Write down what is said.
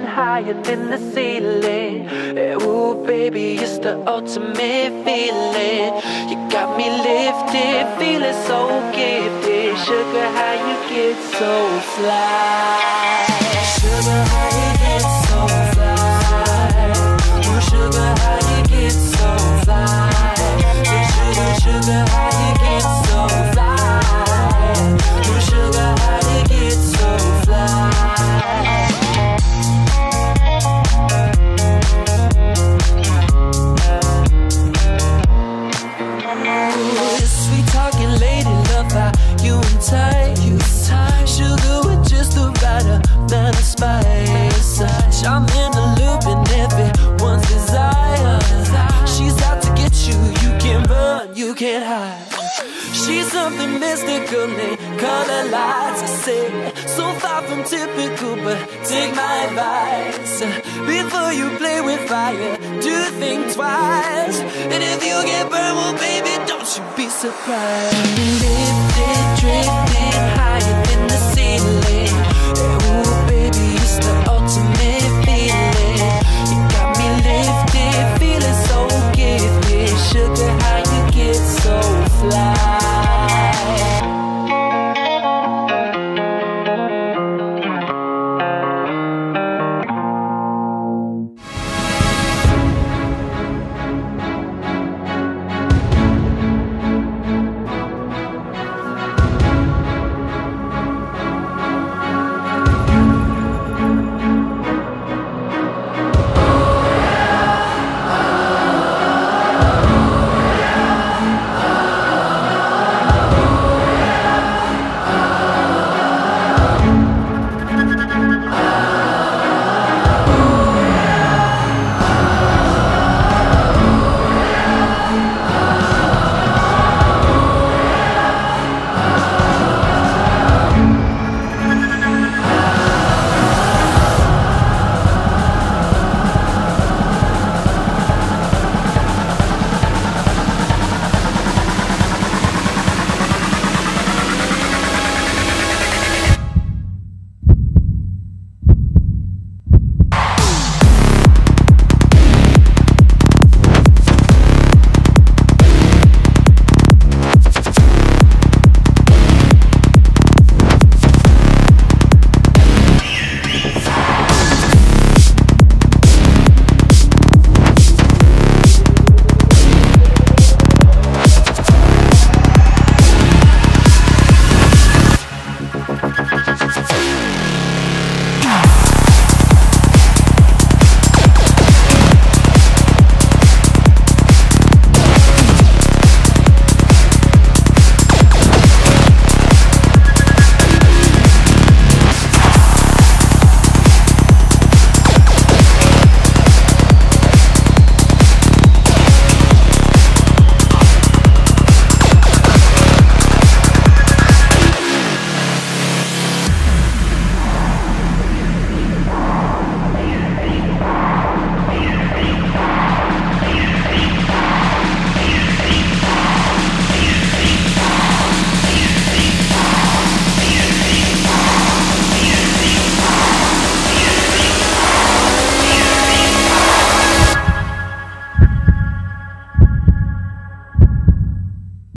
drifting higher than the ceiling. Eh, Ooh, baby, it's the ultimate feeling. You got me lifted, feeling so gifted. Sugar, how you get so fly? She's something mystical, they color lights. I say, so far from typical, but take my advice. Before you play with fire, do think twice. And if you get burned, well, baby, don't you be surprised. Lifted, drifted